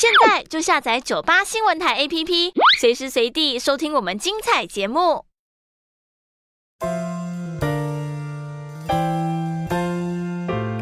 现在就下载九八新闻台 APP，随时随地收听我们精彩节目。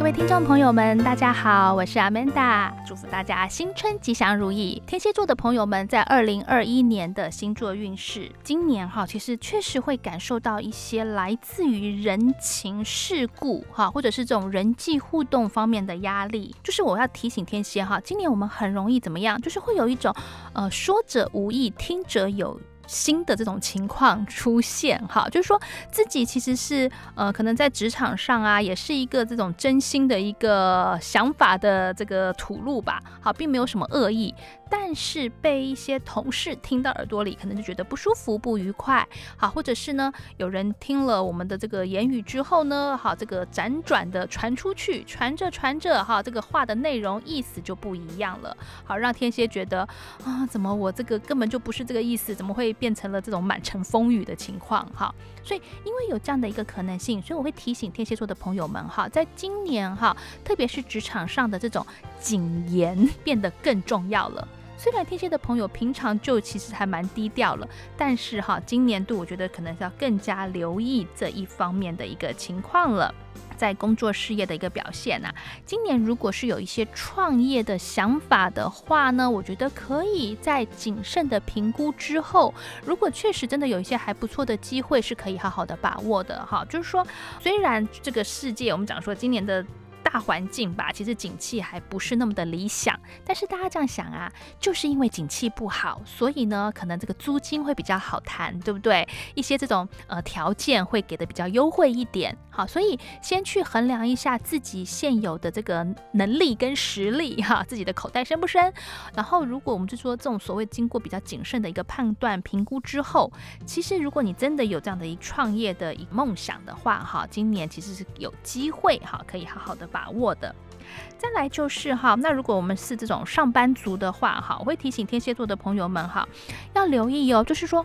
位听众朋友们，大家好，我是 Amanda，祝福大家新春吉祥如意。天蝎座的朋友们，在二零二一年的星座运势，今年哈，其实确实会感受到一些来自于人情世故哈，或者是这种人际互动方面的压力。就是我要提醒天蝎哈，今年我们很容易怎么样？就是会有一种呃，说者无意，听者有。新的这种情况出现，哈，就是说自己其实是呃，可能在职场上啊，也是一个这种真心的一个想法的这个吐露吧，好，并没有什么恶意。但是被一些同事听到耳朵里，可能就觉得不舒服、不愉快，好，或者是呢，有人听了我们的这个言语之后呢，好，这个辗转的传出去，传着传着，哈，这个话的内容意思就不一样了，好，让天蝎觉得啊，怎么我这个根本就不是这个意思，怎么会变成了这种满城风雨的情况，哈，所以因为有这样的一个可能性，所以我会提醒天蝎座的朋友们，哈，在今年哈，特别是职场上的这种谨言变得更重要了。虽然天蝎的朋友平常就其实还蛮低调了，但是哈，今年度我觉得可能是要更加留意这一方面的一个情况了，在工作事业的一个表现呐。今年如果是有一些创业的想法的话呢，我觉得可以在谨慎的评估之后，如果确实真的有一些还不错的机会，是可以好好的把握的哈。就是说，虽然这个世界我们讲说今年的。大环境吧，其实景气还不是那么的理想，但是大家这样想啊，就是因为景气不好，所以呢，可能这个租金会比较好谈，对不对？一些这种呃条件会给的比较优惠一点，好，所以先去衡量一下自己现有的这个能力跟实力哈，自己的口袋深不深？然后如果我们就说这种所谓经过比较谨慎的一个判断评估之后，其实如果你真的有这样的一创业的一个梦想的话，哈，今年其实是有机会哈，可以好好的把。把握的，再来就是哈，那如果我们是这种上班族的话哈，我会提醒天蝎座的朋友们哈，要留意哦，就是说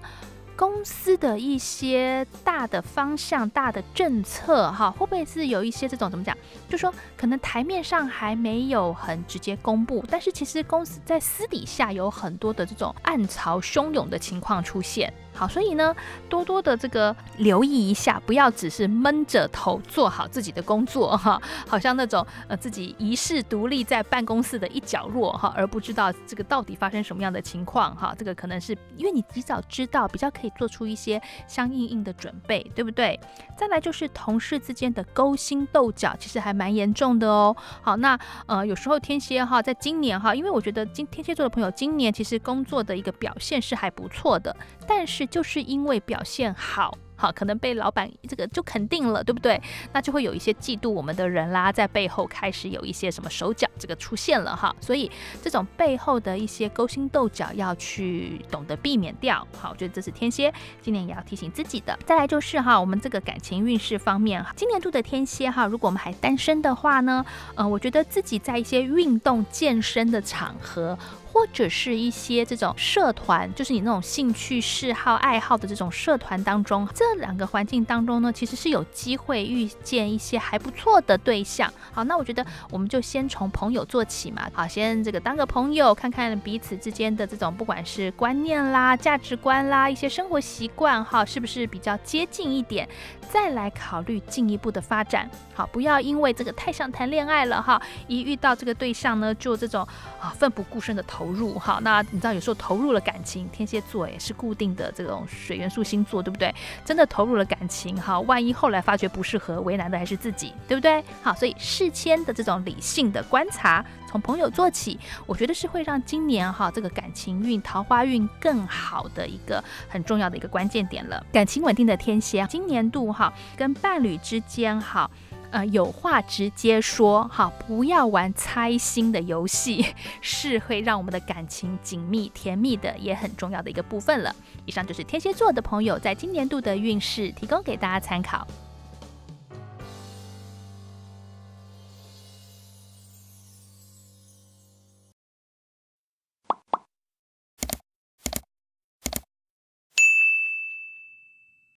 公司的一些大的方向、大的政策哈，会不会是有一些这种怎么讲？就说可能台面上还没有很直接公布，但是其实公司在私底下有很多的这种暗潮汹涌的情况出现。好，所以呢，多多的这个留意一下，不要只是闷着头做好自己的工作哈，好像那种呃自己一世独立在办公室的一角落哈，而不知道这个到底发生什么样的情况哈，这个可能是因为你及早知道，比较可以做出一些相应应的准备，对不对？再来就是同事之间的勾心斗角，其实还蛮严重的哦。好，那呃有时候天蝎哈，在今年哈，因为我觉得今天蝎座的朋友今年其实工作的一个表现是还不错的，但是。就是因为表现好。好，可能被老板这个就肯定了，对不对？那就会有一些嫉妒我们的人啦，在背后开始有一些什么手脚这个出现了哈。所以这种背后的一些勾心斗角要去懂得避免掉。好，我觉得这是天蝎今年也要提醒自己的。再来就是哈，我们这个感情运势方面，今年度的天蝎哈，如果我们还单身的话呢，呃，我觉得自己在一些运动健身的场合，或者是一些这种社团，就是你那种兴趣嗜好爱好的这种社团当中，这两个环境当中呢，其实是有机会遇见一些还不错的对象。好，那我觉得我们就先从朋友做起嘛。好，先这个当个朋友，看看彼此之间的这种不管是观念啦、价值观啦、一些生活习惯哈，是不是比较接近一点，再来考虑进一步的发展。好，不要因为这个太想谈恋爱了哈，一遇到这个对象呢，就这种啊奋不顾身的投投入。哈，那你知道有时候投入了感情，天蝎座也是固定的这种水元素星座，对不对？真的。投入了感情，哈，万一后来发觉不适合，为难的还是自己，对不对？好，所以事先的这种理性的观察，从朋友做起，我觉得是会让今年哈这个感情运、桃花运更好的一个很重要的一个关键点了。感情稳定的天蝎，今年度哈跟伴侣之间哈。呃，有话直接说，哈，不要玩猜心的游戏，是会让我们的感情紧密甜蜜的，也很重要的一个部分了。以上就是天蝎座的朋友在今年度的运势，提供给大家参考。